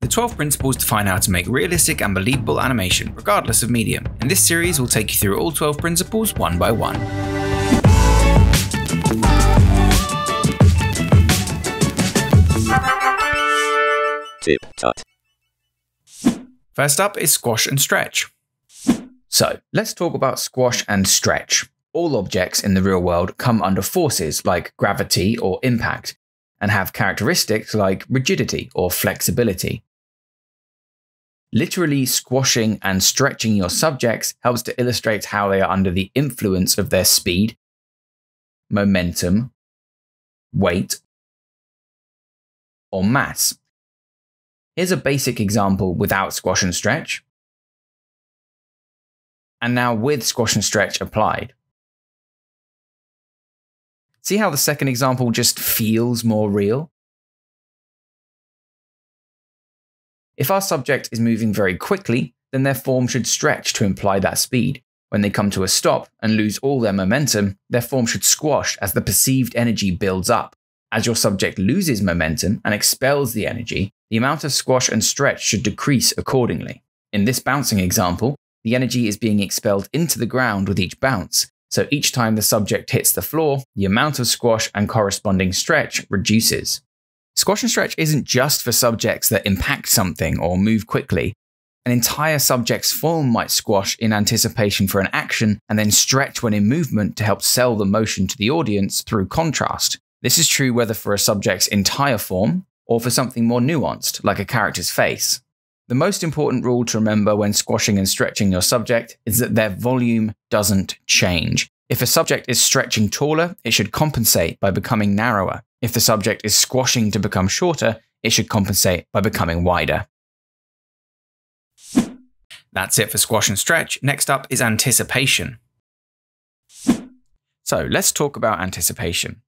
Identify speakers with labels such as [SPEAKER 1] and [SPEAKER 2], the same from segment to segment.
[SPEAKER 1] The 12 principles define how to make realistic and believable animation, regardless of medium. In this series, we'll take you through all 12 principles one by one.
[SPEAKER 2] Tip Tut.
[SPEAKER 1] First up is squash and stretch. So, let's talk about squash and stretch. All objects in the real world come under forces like gravity or impact, and have characteristics like rigidity or flexibility. Literally squashing and stretching your subjects helps to illustrate how they are under the influence of their speed, momentum, weight, or mass. Here's a basic example without squash and stretch, and now with squash and stretch applied. See how the second example just feels more real? If our subject is moving very quickly, then their form should stretch to imply that speed. When they come to a stop and lose all their momentum, their form should squash as the perceived energy builds up. As your subject loses momentum and expels the energy, the amount of squash and stretch should decrease accordingly. In this bouncing example, the energy is being expelled into the ground with each bounce, so each time the subject hits the floor, the amount of squash and corresponding stretch reduces. Squash and stretch isn't just for subjects that impact something or move quickly. An entire subject's form might squash in anticipation for an action and then stretch when in movement to help sell the motion to the audience through contrast. This is true whether for a subject's entire form or for something more nuanced, like a character's face. The most important rule to remember when squashing and stretching your subject is that their volume doesn't change. If a subject is stretching taller, it should compensate by becoming narrower. If the subject is squashing to become shorter, it should compensate by becoming wider. That's it for squash and stretch. Next up is anticipation. So let's talk about anticipation.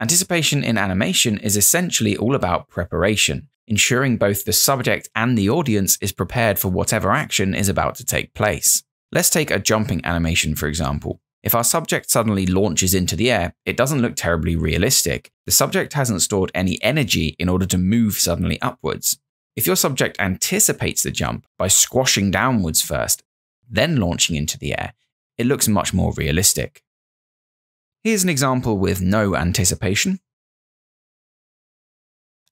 [SPEAKER 1] Anticipation in animation is essentially all about preparation ensuring both the subject and the audience is prepared for whatever action is about to take place. Let's take a jumping animation, for example. If our subject suddenly launches into the air, it doesn't look terribly realistic. The subject hasn't stored any energy in order to move suddenly upwards. If your subject anticipates the jump by squashing downwards first, then launching into the air, it looks much more realistic. Here's an example with no anticipation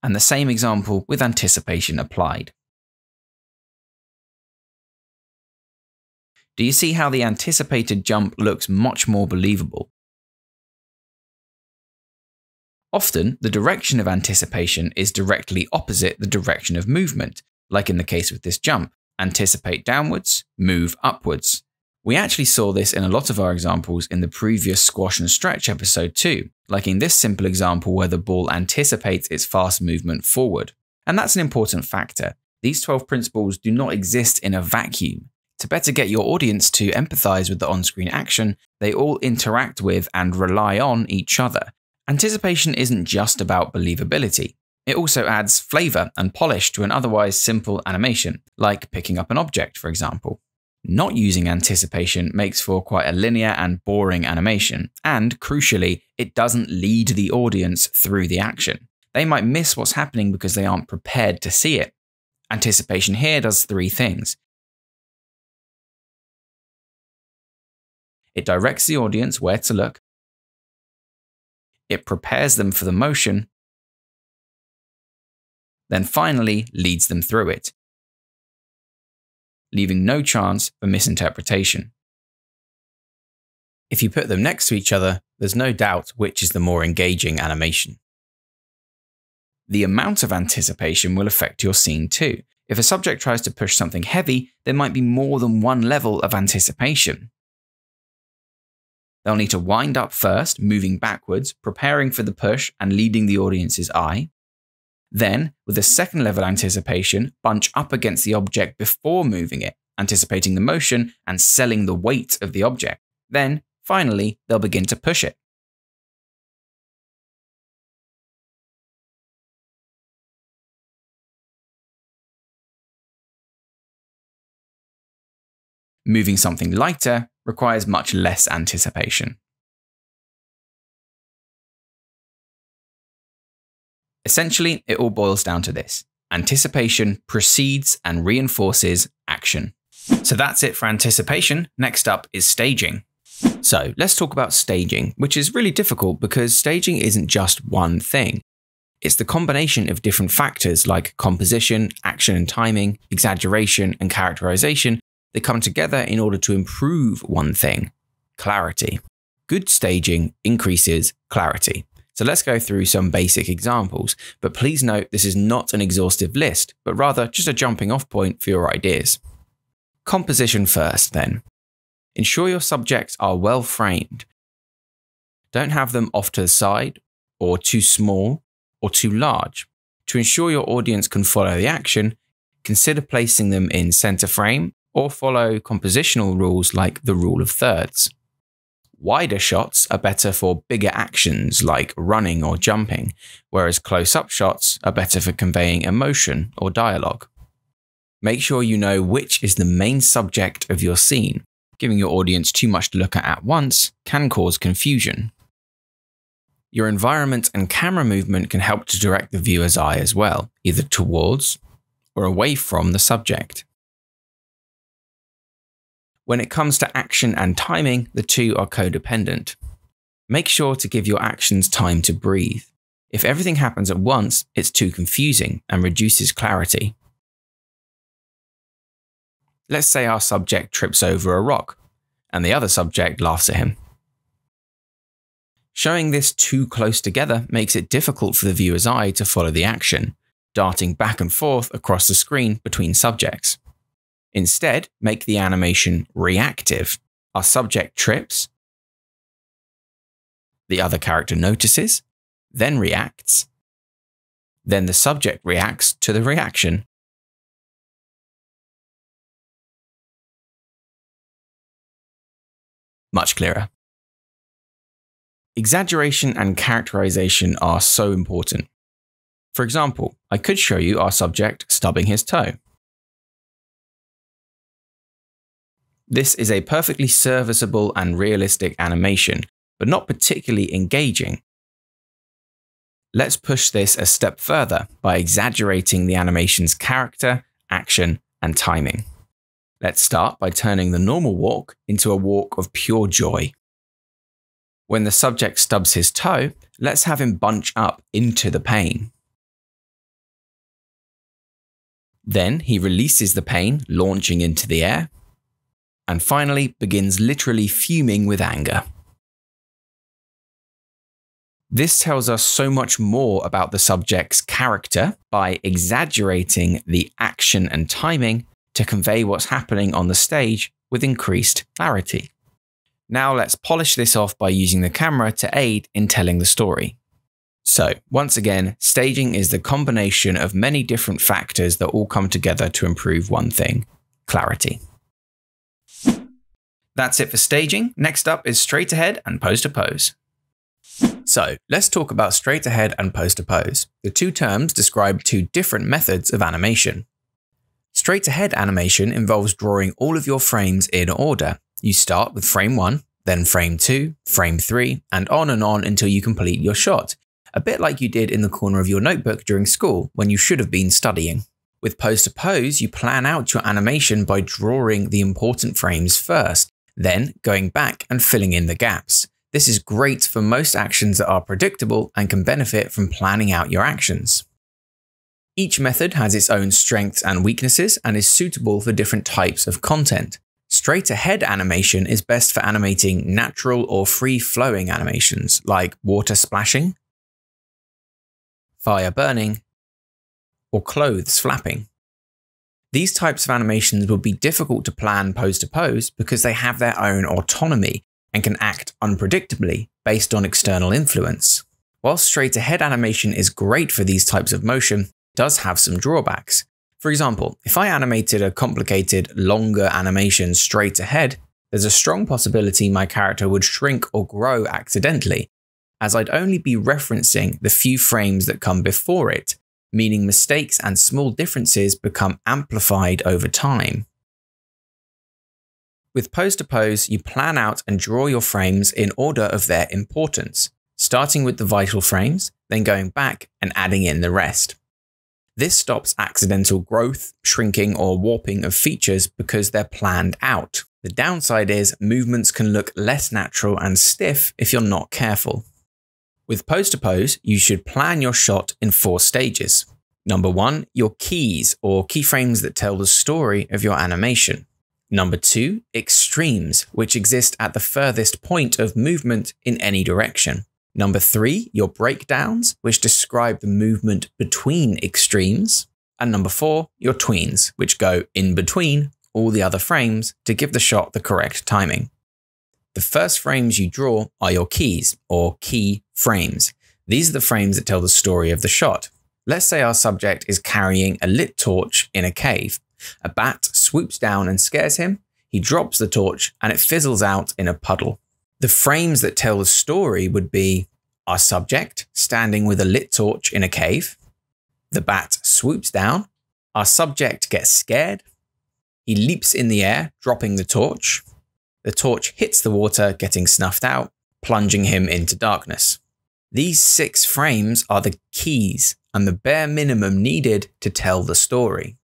[SPEAKER 1] and the same example with anticipation applied. Do you see how the anticipated jump looks much more believable? Often, the direction of anticipation is directly opposite the direction of movement, like in the case with this jump. Anticipate downwards, move upwards. We actually saw this in a lot of our examples in the previous squash and stretch episode too, like in this simple example where the ball anticipates its fast movement forward. And that's an important factor. These 12 principles do not exist in a vacuum. To better get your audience to empathize with the on screen action, they all interact with and rely on each other. Anticipation isn't just about believability. It also adds flavor and polish to an otherwise simple animation, like picking up an object, for example. Not using anticipation makes for quite a linear and boring animation, and crucially, it doesn't lead the audience through the action. They might miss what's happening because they aren't prepared to see it. Anticipation here does three things. It directs the audience where to look, it prepares them for the motion, then finally leads them through it leaving no chance for misinterpretation. If you put them next to each other, there's no doubt which is the more engaging animation. The amount of anticipation will affect your scene too. If a subject tries to push something heavy, there might be more than one level of anticipation. They'll need to wind up first, moving backwards, preparing for the push and leading the audience's eye. Then, with a second level anticipation, bunch up against the object before moving it, anticipating the motion and selling the weight of the object. Then, finally, they'll begin to push it. Moving something lighter requires much less anticipation. Essentially, it all boils down to this Anticipation precedes and reinforces action. So that's it for anticipation. Next up is staging. So let's talk about staging, which is really difficult because staging isn't just one thing. It's the combination of different factors like composition, action and timing, exaggeration, and characterization that come together in order to improve one thing clarity. Good staging increases clarity. So let's go through some basic examples, but please note this is not an exhaustive list, but rather just a jumping off point for your ideas. Composition first, then. Ensure your subjects are well framed. Don't have them off to the side, or too small, or too large. To ensure your audience can follow the action, consider placing them in center frame or follow compositional rules like the rule of thirds. Wider shots are better for bigger actions like running or jumping, whereas close up shots are better for conveying emotion or dialogue. Make sure you know which is the main subject of your scene. Giving your audience too much to look at at once can cause confusion. Your environment and camera movement can help to direct the viewer's eye as well, either towards or away from the subject. When it comes to action and timing, the two are codependent. Make sure to give your actions time to breathe. If everything happens at once, it's too confusing and reduces clarity. Let's say our subject trips over a rock, and the other subject laughs at him. Showing this too close together makes it difficult for the viewer's eye to follow the action, darting back and forth across the screen between subjects. Instead, make the animation reactive. Our subject trips, the other character notices, then reacts, then the subject reacts to the reaction. Much clearer. Exaggeration and characterization are so important. For example, I could show you our subject stubbing his toe. This is a perfectly serviceable and realistic animation, but not particularly engaging. Let's push this a step further by exaggerating the animation's character, action, and timing. Let's start by turning the normal walk into a walk of pure joy. When the subject stubs his toe, let's have him bunch up into the pain. Then he releases the pain, launching into the air, and finally begins literally fuming with anger. This tells us so much more about the subject's character by exaggerating the action and timing to convey what's happening on the stage with increased clarity. Now let's polish this off by using the camera to aid in telling the story. So, once again, staging is the combination of many different factors that all come together to improve one thing clarity. That's it for staging. Next up is straight ahead and pose to pose. So, let's talk about straight ahead and pose to pose. The two terms describe two different methods of animation. Straight ahead animation involves drawing all of your frames in order. You start with frame 1, then frame 2, frame 3, and on and on until you complete your shot, a bit like you did in the corner of your notebook during school when you should have been studying. With pose to pose, you plan out your animation by drawing the important frames first, then going back and filling in the gaps. This is great for most actions that are predictable and can benefit from planning out your actions. Each method has its own strengths and weaknesses and is suitable for different types of content. Straight ahead animation is best for animating natural or free flowing animations like water splashing, fire burning, or clothes flapping. These types of animations would be difficult to plan pose to pose because they have their own autonomy and can act unpredictably based on external influence. While straight ahead animation is great for these types of motion, does have some drawbacks. For example, if I animated a complicated, longer animation straight ahead, there's a strong possibility my character would shrink or grow accidentally, as I'd only be referencing the few frames that come before it, meaning mistakes and small differences become amplified over time. With pose to pose, you plan out and draw your frames in order of their importance, starting with the vital frames, then going back and adding in the rest. This stops accidental growth, shrinking, or warping of features because they're planned out. The downside is movements can look less natural and stiff if you're not careful. With pose to pose, you should plan your shot in four stages. Number one, your keys or keyframes that tell the story of your animation. Number two, extremes, which exist at the furthest point of movement in any direction. Number three, your breakdowns, which describe the movement between extremes. And number four, your tweens, which go in between all the other frames to give the shot the correct timing. The first frames you draw are your keys, or key frames. These are the frames that tell the story of the shot. Let's say our subject is carrying a lit torch in a cave. A bat swoops down and scares him. He drops the torch and it fizzles out in a puddle. The frames that tell the story would be our subject standing with a lit torch in a cave. The bat swoops down. Our subject gets scared. He leaps in the air, dropping the torch. The torch hits the water, getting snuffed out, plunging him into darkness. These six frames are the keys and the bare minimum needed to tell the story.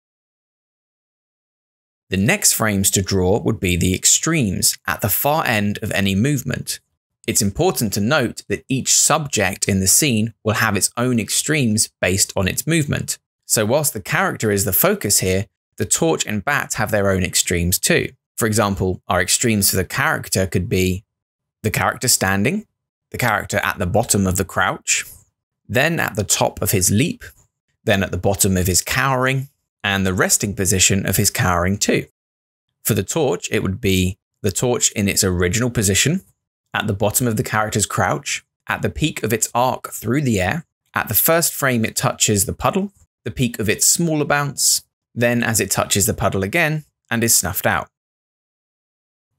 [SPEAKER 1] The next frames to draw would be the extremes at the far end of any movement. It's important to note that each subject in the scene will have its own extremes based on its movement. So, whilst the character is the focus here, the torch and bat have their own extremes too. For example, our extremes for the character could be the character standing, the character at the bottom of the crouch, then at the top of his leap, then at the bottom of his cowering, and the resting position of his cowering too. For the torch, it would be the torch in its original position, at the bottom of the character's crouch, at the peak of its arc through the air, at the first frame it touches the puddle, the peak of its smaller bounce, then as it touches the puddle again and is snuffed out.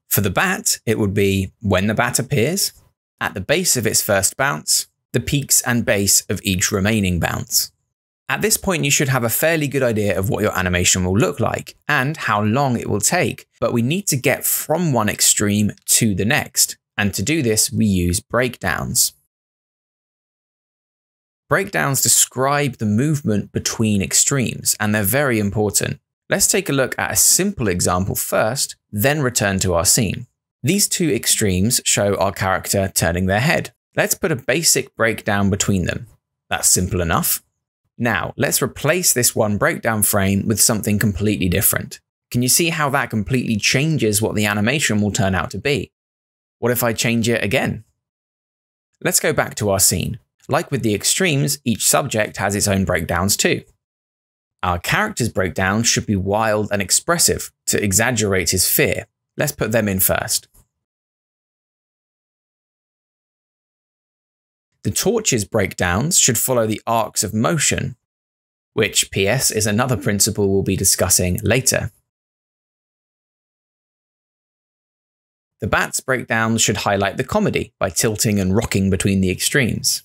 [SPEAKER 1] For the bat, it would be when the bat appears, at the base of its first bounce, the peaks and base of each remaining bounce. At this point, you should have a fairly good idea of what your animation will look like and how long it will take, but we need to get from one extreme to the next. And to do this, we use breakdowns. Breakdowns describe the movement between extremes, and they're very important. Let's take a look at a simple example first, then return to our scene. These two extremes show our character turning their head. Let's put a basic breakdown between them. That's simple enough. Now, let's replace this one breakdown frame with something completely different. Can you see how that completely changes what the animation will turn out to be? What if I change it again? Let's go back to our scene. Like with the extremes, each subject has its own breakdowns too. Our character's breakdown should be wild and expressive to exaggerate his fear. Let's put them in first. The torch's breakdowns should follow the arcs of motion, which, PS, is another principle we'll be discussing later. The bat's breakdowns should highlight the comedy by tilting and rocking between the extremes.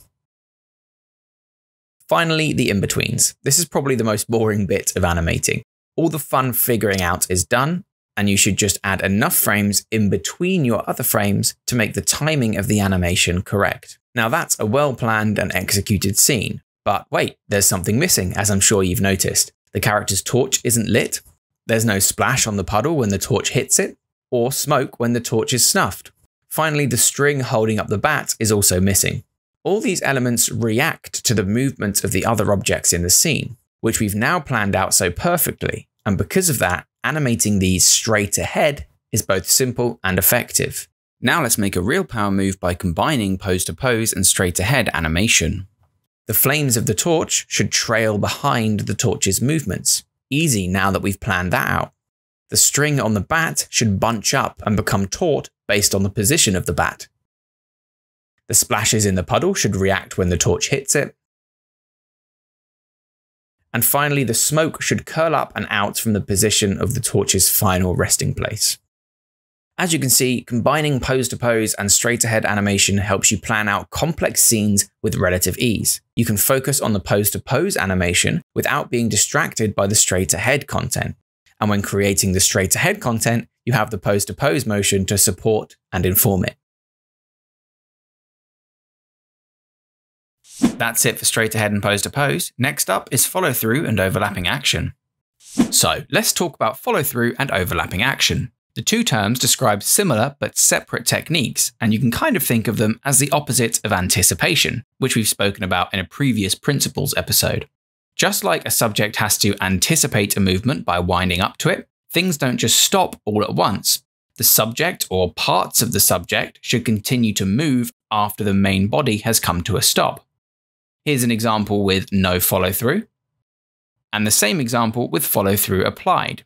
[SPEAKER 1] Finally, the in-betweens. This is probably the most boring bit of animating. All the fun figuring out is done, and you should just add enough frames in between your other frames to make the timing of the animation correct. Now that's a well planned and executed scene. But wait, there's something missing, as I'm sure you've noticed. The character's torch isn't lit, there's no splash on the puddle when the torch hits it, or smoke when the torch is snuffed. Finally, the string holding up the bat is also missing. All these elements react to the movement of the other objects in the scene, which we've now planned out so perfectly, and because of that, animating these straight ahead is both simple and effective. Now let's make a real power move by combining pose to pose and straight ahead animation. The flames of the torch should trail behind the torch's movements. Easy now that we've planned that out. The string on the bat should bunch up and become taut based on the position of the bat. The splashes in the puddle should react when the torch hits it. And finally, the smoke should curl up and out from the position of the torch's final resting place. As you can see, combining pose to pose and straight ahead animation helps you plan out complex scenes with relative ease. You can focus on the pose to pose animation without being distracted by the straight ahead content. And when creating the straight ahead content, you have the pose to pose motion to support and inform it. That's it for straight ahead and pose to pose. Next up is follow through and overlapping action. So let's talk about follow through and overlapping action. The two terms describe similar but separate techniques, and you can kind of think of them as the opposite of anticipation, which we've spoken about in a previous principles episode. Just like a subject has to anticipate a movement by winding up to it, things don't just stop all at once. The subject or parts of the subject should continue to move after the main body has come to a stop. Here's an example with no follow through, and the same example with follow through applied.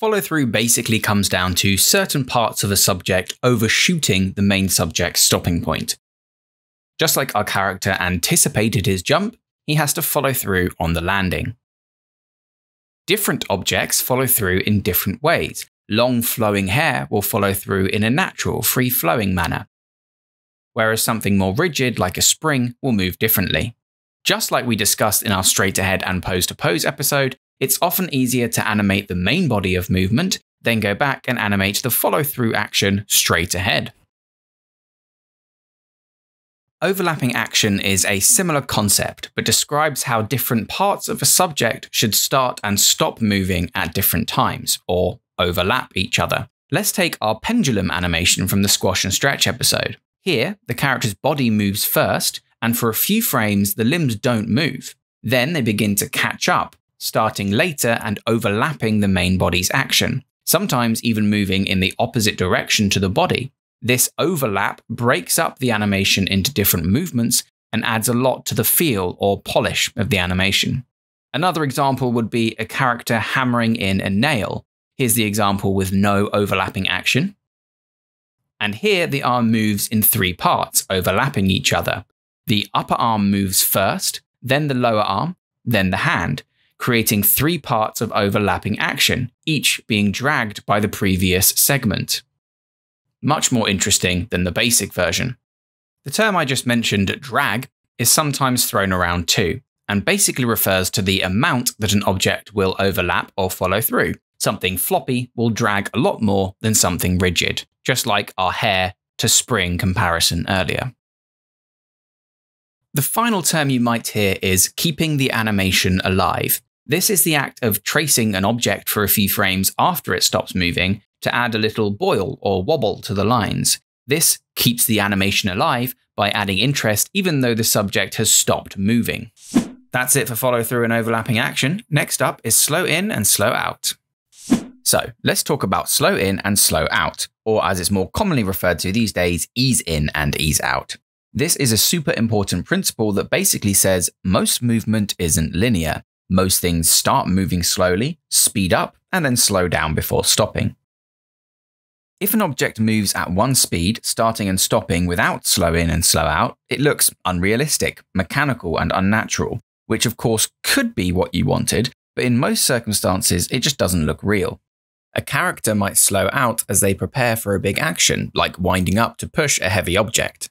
[SPEAKER 1] Follow through basically comes down to certain parts of a subject overshooting the main subject's stopping point. Just like our character anticipated his jump, he has to follow through on the landing. Different objects follow through in different ways. Long flowing hair will follow through in a natural, free flowing manner, whereas something more rigid, like a spring, will move differently. Just like we discussed in our straight ahead and pose to pose episode, it's often easier to animate the main body of movement, then go back and animate the follow through action straight ahead. Overlapping action is a similar concept, but describes how different parts of a subject should start and stop moving at different times, or overlap each other. Let's take our pendulum animation from the squash and stretch episode. Here, the character's body moves first, and for a few frames, the limbs don't move. Then they begin to catch up, starting later and overlapping the main body's action, sometimes even moving in the opposite direction to the body. This overlap breaks up the animation into different movements and adds a lot to the feel or polish of the animation. Another example would be a character hammering in a nail. Here's the example with no overlapping action. And here the arm moves in three parts, overlapping each other. The upper arm moves first, then the lower arm, then the hand, creating three parts of overlapping action, each being dragged by the previous segment. Much more interesting than the basic version. The term I just mentioned, drag, is sometimes thrown around too, and basically refers to the amount that an object will overlap or follow through. Something floppy will drag a lot more than something rigid, just like our hair to spring comparison earlier. The final term you might hear is keeping the animation alive, this is the act of tracing an object for a few frames after it stops moving to add a little boil or wobble to the lines. This keeps the animation alive by adding interest even though the subject has stopped moving. That's it for follow through and overlapping action. Next up is slow in and slow out. So let's talk about slow in and slow out, or as it's more commonly referred to these days, ease in and ease out. This is a super important principle that basically says most movement isn't linear. Most things start moving slowly, speed up, and then slow down before stopping. If an object moves at one speed, starting and stopping without slow in and slow out, it looks unrealistic, mechanical, and unnatural, which of course could be what you wanted, but in most circumstances it just doesn't look real. A character might slow out as they prepare for a big action, like winding up to push a heavy object.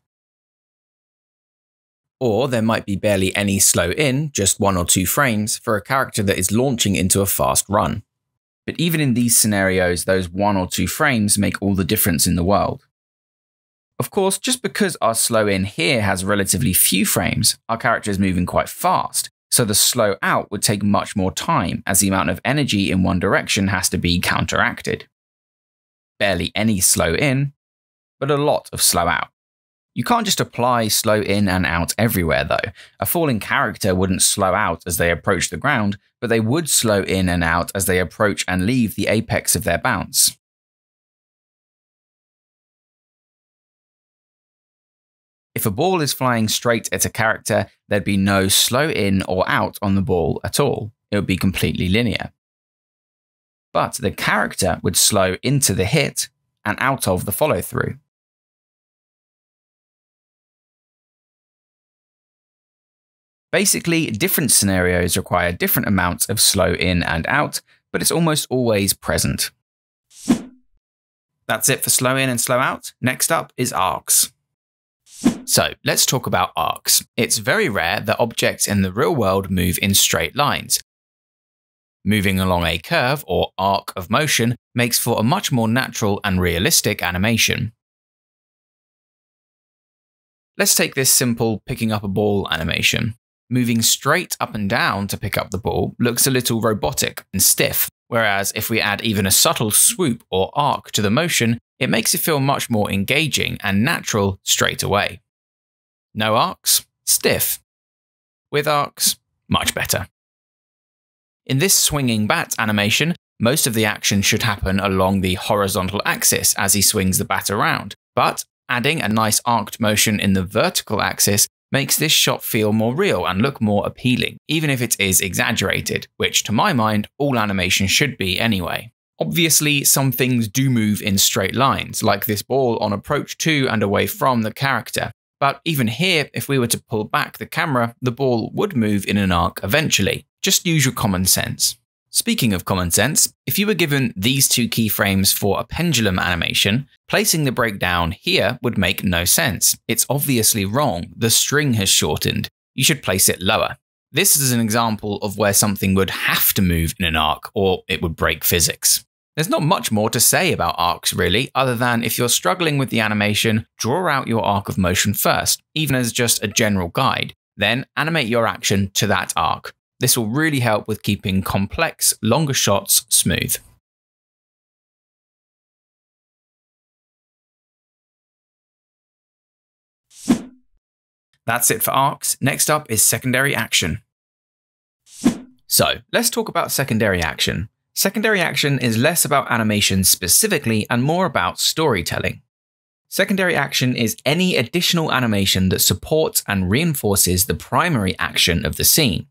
[SPEAKER 1] Or there might be barely any slow in, just one or two frames, for a character that is launching into a fast run. But even in these scenarios, those one or two frames make all the difference in the world. Of course, just because our slow in here has relatively few frames, our character is moving quite fast, so the slow out would take much more time as the amount of energy in one direction has to be counteracted. Barely any slow in, but a lot of slow out. You can't just apply slow in and out everywhere, though. A falling character wouldn't slow out as they approach the ground, but they would slow in and out as they approach and leave the apex of their bounce. A ball is flying straight at a character, there'd be no slow in or out on the ball at all. It would be completely linear. But the character would slow into the hit and out of the follow through. Basically, different scenarios require different amounts of slow in and out, but it's almost always present. That's it for slow in and slow out. Next up is arcs. So let's talk about arcs. It's very rare that objects in the real world move in straight lines. Moving along a curve or arc of motion makes for a much more natural and realistic animation. Let's take this simple picking up a ball animation. Moving straight up and down to pick up the ball looks a little robotic and stiff, whereas if we add even a subtle swoop or arc to the motion, it makes it feel much more engaging and natural straight away. No arcs? Stiff. With arcs? Much better. In this swinging bat animation, most of the action should happen along the horizontal axis as he swings the bat around, but adding a nice arced motion in the vertical axis makes this shot feel more real and look more appealing, even if it is exaggerated, which to my mind, all animation should be anyway. Obviously, some things do move in straight lines, like this ball on approach to and away from the character. But even here, if we were to pull back the camera, the ball would move in an arc eventually. Just use your common sense. Speaking of common sense, if you were given these two keyframes for a pendulum animation, placing the breakdown here would make no sense. It's obviously wrong. The string has shortened. You should place it lower. This is an example of where something would have to move in an arc or it would break physics. There's not much more to say about arcs really, other than if you're struggling with the animation, draw out your arc of motion first, even as just a general guide. Then animate your action to that arc. This will really help with keeping complex, longer shots smooth. That's it for arcs. Next up is secondary action. So, let's talk about secondary action. Secondary action is less about animation specifically and more about storytelling. Secondary action is any additional animation that supports and reinforces the primary action of the scene.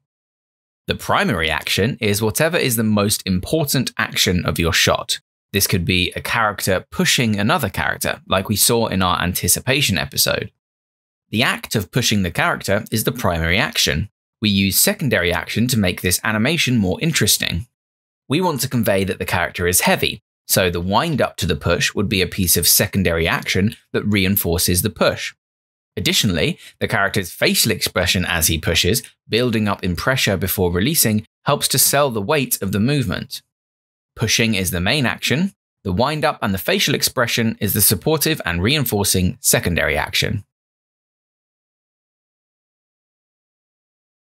[SPEAKER 1] The primary action is whatever is the most important action of your shot. This could be a character pushing another character, like we saw in our anticipation episode. The act of pushing the character is the primary action. We use secondary action to make this animation more interesting. We want to convey that the character is heavy, so the wind up to the push would be a piece of secondary action that reinforces the push. Additionally, the character's facial expression as he pushes, building up in pressure before releasing, helps to sell the weight of the movement. Pushing is the main action, the wind up and the facial expression is the supportive and reinforcing secondary action.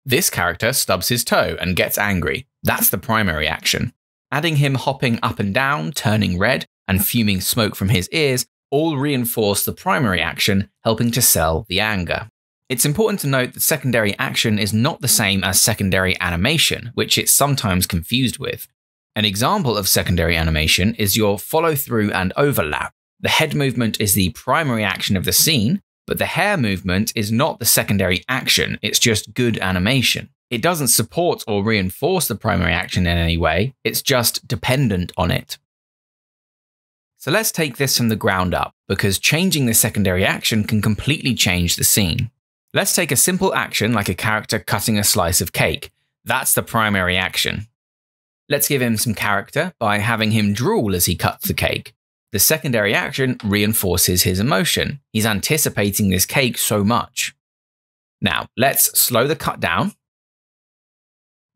[SPEAKER 1] This character stubs his toe and gets angry. That's the primary action. Adding him hopping up and down, turning red, and fuming smoke from his ears all reinforce the primary action, helping to sell the anger. It's important to note that secondary action is not the same as secondary animation, which it's sometimes confused with. An example of secondary animation is your follow through and overlap. The head movement is the primary action of the scene, but the hair movement is not the secondary action, it's just good animation. It doesn't support or reinforce the primary action in any way, it's just dependent on it. So let's take this from the ground up, because changing the secondary action can completely change the scene. Let's take a simple action like a character cutting a slice of cake. That's the primary action. Let's give him some character by having him drool as he cuts the cake. The secondary action reinforces his emotion. He's anticipating this cake so much. Now, let's slow the cut down.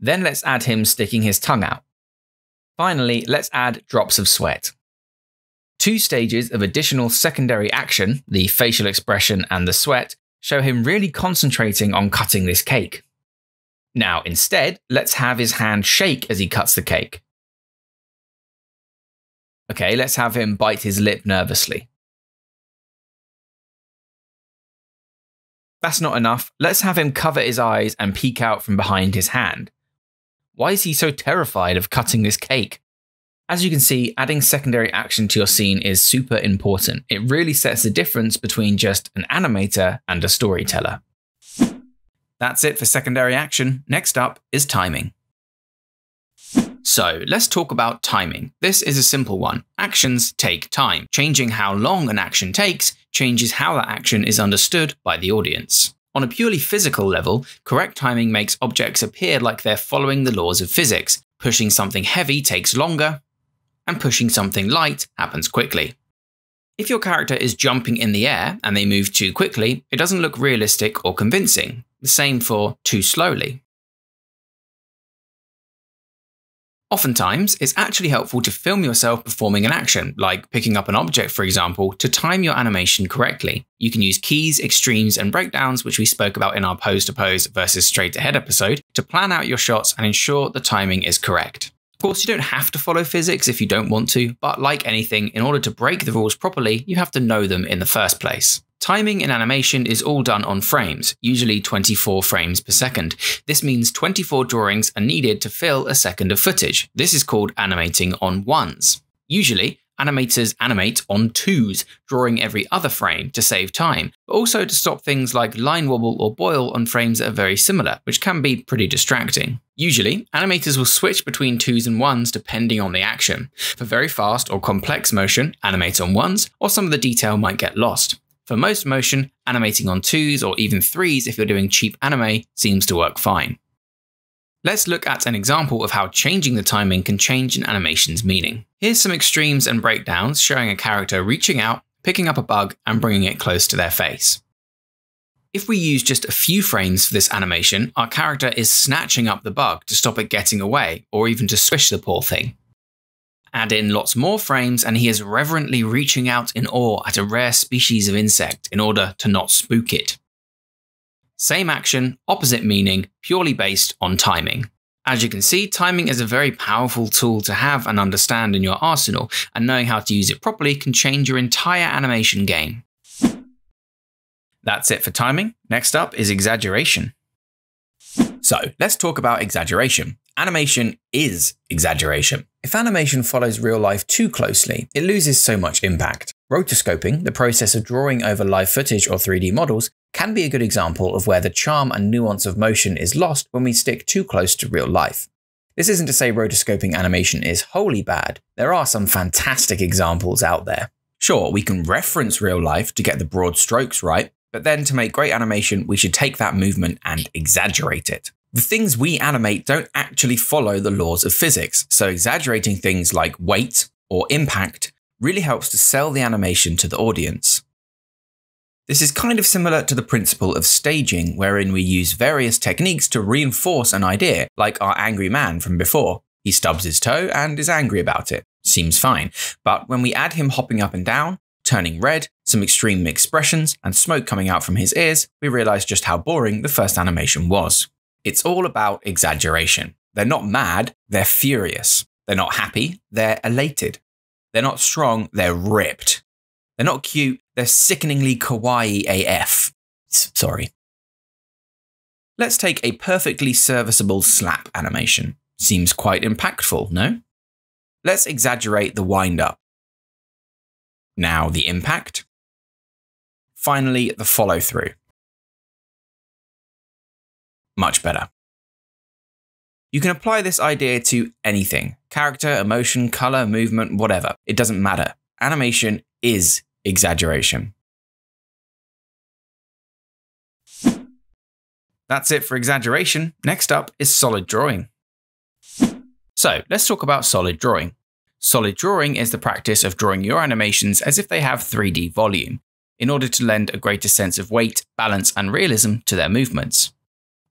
[SPEAKER 1] Then let's add him sticking his tongue out. Finally, let's add drops of sweat. Two stages of additional secondary action, the facial expression and the sweat, show him really concentrating on cutting this cake. Now, instead, let's have his hand shake as he cuts the cake. Okay, let's have him bite his lip nervously. That's not enough. Let's have him cover his eyes and peek out from behind his hand. Why is he so terrified of cutting this cake? As you can see, adding secondary action to your scene is super important. It really sets the difference between just an animator and a storyteller. That's it for secondary action. Next up is timing. So let's talk about timing. This is a simple one. Actions take time. Changing how long an action takes changes how that action is understood by the audience. On a purely physical level, correct timing makes objects appear like they're following the laws of physics. Pushing something heavy takes longer, and pushing something light happens quickly. If your character is jumping in the air and they move too quickly, it doesn't look realistic or convincing. The same for too slowly. Oftentimes, it's actually helpful to film yourself performing an action, like picking up an object, for example, to time your animation correctly. You can use keys, extremes, and breakdowns, which we spoke about in our pose to pose versus straight ahead episode, to plan out your shots and ensure the timing is correct. Of course, you don't have to follow physics if you don't want to, but like anything, in order to break the rules properly, you have to know them in the first place. Timing in animation is all done on frames, usually 24 frames per second. This means 24 drawings are needed to fill a second of footage. This is called animating on ones. Usually, animators animate on twos, drawing every other frame to save time, but also to stop things like line wobble or boil on frames that are very similar, which can be pretty distracting. Usually, animators will switch between twos and ones depending on the action. For very fast or complex motion, animate on ones, or some of the detail might get lost. For most motion, animating on twos or even threes if you're doing cheap anime seems to work fine. Let's look at an example of how changing the timing can change an animation's meaning. Here's some extremes and breakdowns showing a character reaching out, picking up a bug, and bringing it close to their face. If we use just a few frames for this animation, our character is snatching up the bug to stop it getting away, or even to squish the poor thing. Add in lots more frames, and he is reverently reaching out in awe at a rare species of insect in order to not spook it. Same action, opposite meaning, purely based on timing. As you can see, timing is a very powerful tool to have and understand in your arsenal, and knowing how to use it properly can change your entire animation game. That's it for timing. Next up is exaggeration. So, let's talk about exaggeration. Animation is exaggeration. If animation follows real life too closely, it loses so much impact. Rotoscoping, the process of drawing over live footage or 3D models, can be a good example of where the charm and nuance of motion is lost when we stick too close to real life. This isn't to say rotoscoping animation is wholly bad, there are some fantastic examples out there. Sure, we can reference real life to get the broad strokes right, but then to make great animation, we should take that movement and exaggerate it. The things we animate don't actually follow the laws of physics, so exaggerating things like weight or impact really helps to sell the animation to the audience. This is kind of similar to the principle of staging, wherein we use various techniques to reinforce an idea, like our angry man from before. He stubs his toe and is angry about it. Seems fine. But when we add him hopping up and down, turning red, some extreme expressions, and smoke coming out from his ears, we realize just how boring the first animation was. It's all about exaggeration. They're not mad, they're furious. They're not happy, they're elated. They're not strong, they're ripped. They're not cute, they're sickeningly kawaii AF. Sorry. Let's take a perfectly serviceable slap animation. Seems quite impactful, no? Let's exaggerate the wind up. Now the impact. Finally, the follow through. Much better. You can apply this idea to anything character, emotion, color, movement, whatever. It doesn't matter. Animation is exaggeration. That's it for exaggeration. Next up is solid drawing. So let's talk about solid drawing. Solid drawing is the practice of drawing your animations as if they have 3D volume, in order to lend a greater sense of weight, balance, and realism to their movements.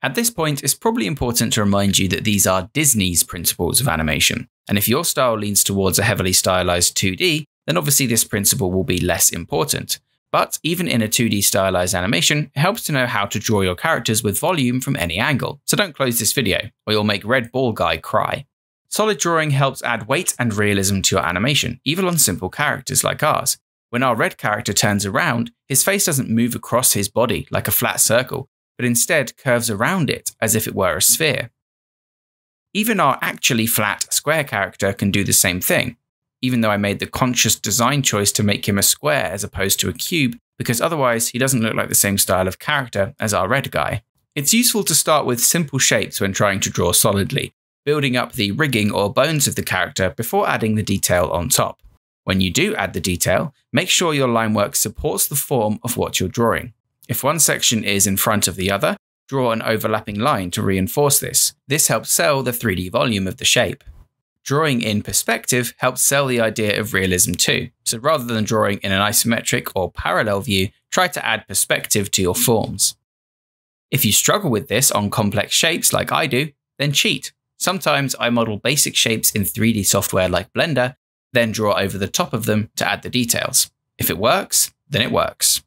[SPEAKER 1] At this point, it's probably important to remind you that these are Disney's principles of animation, and if your style leans towards a heavily stylized 2D, then obviously this principle will be less important. But even in a 2D stylized animation, it helps to know how to draw your characters with volume from any angle, so don't close this video, or you'll make Red Ball Guy cry. Solid drawing helps add weight and realism to your animation, even on simple characters like ours. When our red character turns around, his face doesn't move across his body like a flat circle, but instead curves around it as if it were a sphere. Even our actually flat square character can do the same thing, even though I made the conscious design choice to make him a square as opposed to a cube, because otherwise he doesn't look like the same style of character as our red guy. It's useful to start with simple shapes when trying to draw solidly, building up the rigging or bones of the character before adding the detail on top. When you do add the detail, make sure your line work supports the form of what you're drawing. If one section is in front of the other, draw an overlapping line to reinforce this. This helps sell the 3D volume of the shape. Drawing in perspective helps sell the idea of realism too. So rather than drawing in an isometric or parallel view, try to add perspective to your forms. If you struggle with this on complex shapes like I do, then cheat Sometimes I model basic shapes in 3D software like Blender, then draw over the top of them to add the details. If it works, then it works.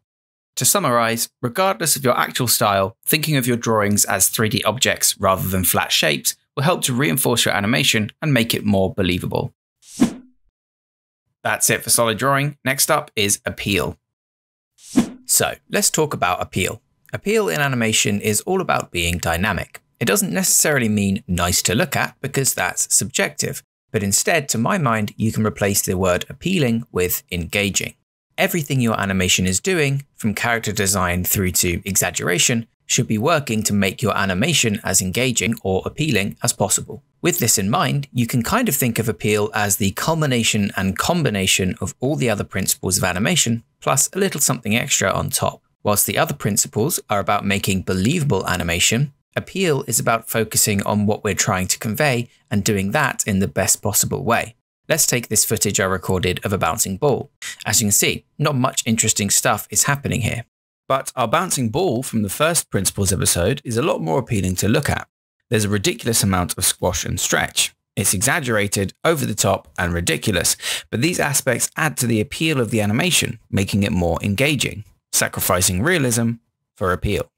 [SPEAKER 1] To summarize, regardless of your actual style, thinking of your drawings as 3D objects rather than flat shapes will help to reinforce your animation and make it more believable. That's it for solid drawing. Next up is appeal. So let's talk about appeal. Appeal in animation is all about being dynamic. It doesn't necessarily mean nice to look at because that's subjective, but instead, to my mind, you can replace the word appealing with engaging. Everything your animation is doing, from character design through to exaggeration, should be working to make your animation as engaging or appealing as possible. With this in mind, you can kind of think of appeal as the culmination and combination of all the other principles of animation, plus a little something extra on top. Whilst the other principles are about making believable animation, appeal is about focusing on what we're trying to convey and doing that in the best possible way. Let's take this footage I recorded of a bouncing ball. As you can see, not much interesting stuff is happening here. But our bouncing ball from the first principles episode is a lot more appealing to look at. There's a ridiculous amount of squash and stretch. It's exaggerated, over the top, and ridiculous, but these aspects add to the appeal of the animation, making it more engaging, sacrificing realism for appeal.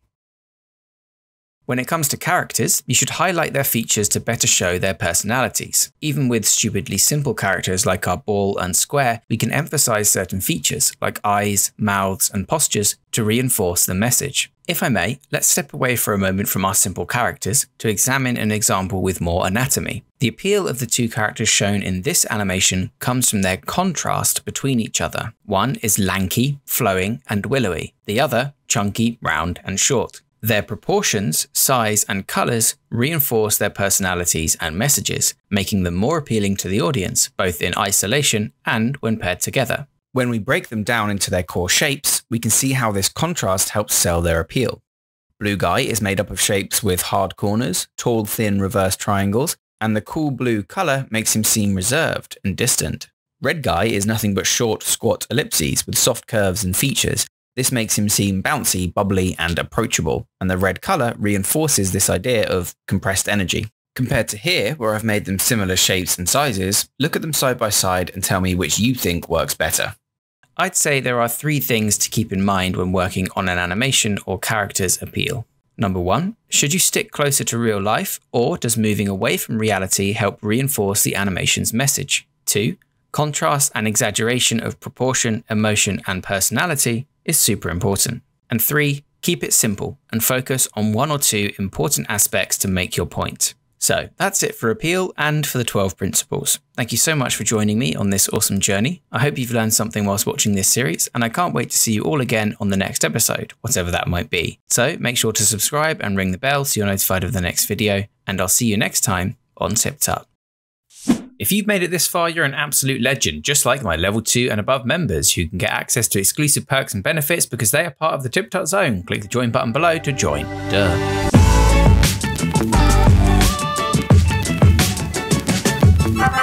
[SPEAKER 1] When it comes to characters, you should highlight their features to better show their personalities. Even with stupidly simple characters like our ball and square, we can emphasize certain features like eyes, mouths, and postures to reinforce the message. If I may, let's step away for a moment from our simple characters to examine an example with more anatomy. The appeal of the two characters shown in this animation comes from their contrast between each other. One is lanky, flowing, and willowy. The other, chunky, round, and short. Their proportions, size, and colours reinforce their personalities and messages, making them more appealing to the audience, both in isolation and when paired together. When we break them down into their core shapes, we can see how this contrast helps sell their appeal. Blue Guy is made up of shapes with hard corners, tall, thin reverse triangles, and the cool blue colour makes him seem reserved and distant. Red Guy is nothing but short, squat ellipses with soft curves and features, this makes him seem bouncy, bubbly, and approachable, and the red colour reinforces this idea of compressed energy. Compared to here, where I've made them similar shapes and sizes, look at them side by side and tell me which you think works better. I'd say there are three things to keep in mind when working on an animation or character's appeal. Number one, should you stick closer to real life, or does moving away from reality help reinforce the animation's message? Two, contrast and exaggeration of proportion, emotion, and personality is super important. And three, keep it simple and focus on one or two important aspects to make your point. So that's it for Appeal and for the 12 principles. Thank you so much for joining me on this awesome journey. I hope you've learned something whilst watching this series, and I can't wait to see you all again on the next episode, whatever that might be. So make sure to subscribe and ring the bell so you're notified of the next video, and I'll see you next time on TipTut. If you've made it this far, you're an absolute legend, just like my level 2 and above members who can get access to exclusive perks and benefits because they are part of the TipTut Zone. Click the join button below to join. Duh.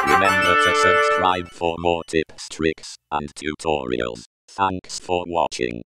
[SPEAKER 2] Remember to subscribe for more tips, tricks, and tutorials. Thanks for watching.